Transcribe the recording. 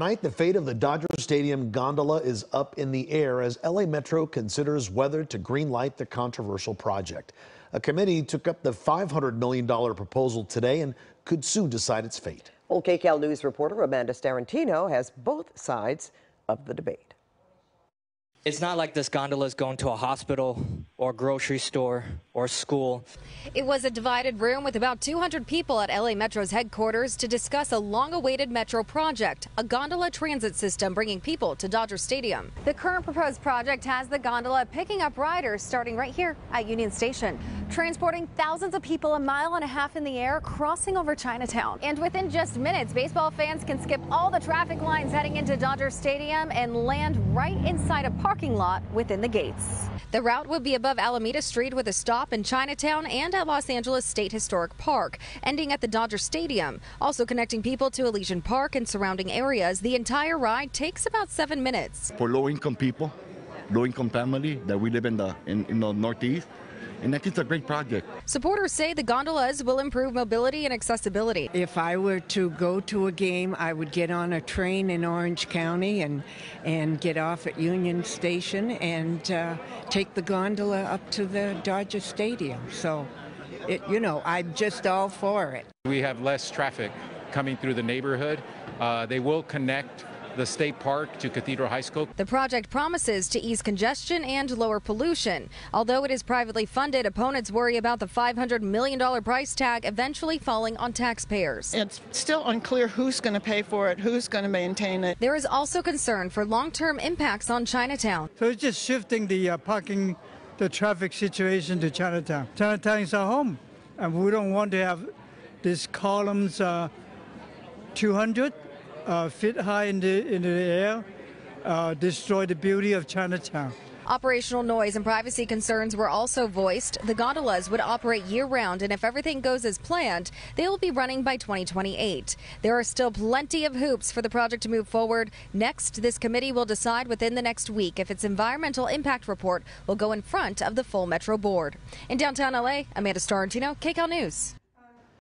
Tonight, the fate of the Dodger Stadium gondola is up in the air as LA Metro considers whether to greenlight the controversial project. A committee took up the $500 million proposal today and could soon decide its fate. Well, KCAL News reporter Amanda Starrantino has both sides of the debate. It's not like this gondola is going to a hospital or grocery store or school. It was a divided room with about 200 people at LA Metro's headquarters to discuss a long awaited Metro project, a gondola transit system bringing people to Dodger Stadium. The current proposed project has the gondola picking up riders starting right here at Union Station, transporting thousands of people a mile and a half in the air, crossing over Chinatown. And within just minutes, baseball fans can skip all the traffic lines heading into Dodger Stadium and land right inside a parking lot within the gates. The route will be above Alameda Street with a stop in Chinatown and at Los Angeles State Historic Park, ending at the Dodger Stadium, also connecting people to Elysian Park and surrounding areas. The entire ride takes about seven minutes. For low-income people, low-income family that we live in the in, in the Northeast, and I think it's a great project. Supporters say the gondolas will improve mobility and accessibility. If I were to go to a game, I would get on a train in Orange County and and get off at Union Station and uh, take the gondola up to the Dodger Stadium. So, it, you know, I'm just all for it. We have less traffic coming through the neighborhood. Uh, they will connect the state park to Cathedral High School. The project promises to ease congestion and lower pollution. Although it is privately funded, opponents worry about the $500 million price tag eventually falling on taxpayers. It's still unclear who's going to pay for it, who's going to maintain it. There is also concern for long-term impacts on Chinatown. So it's just shifting the uh, parking, the traffic situation to Chinatown. Chinatown is our home, and we don't want to have these columns uh, 200 uh, feet high in the, in the air, uh, destroy the beauty of Chinatown. Operational noise and privacy concerns were also voiced. The gondolas would operate year round, and if everything goes as planned, they will be running by 2028. There are still plenty of hoops for the project to move forward. Next, this committee will decide within the next week if its environmental impact report will go in front of the full Metro board. In downtown LA, Amanda Starrantino, KCAL News.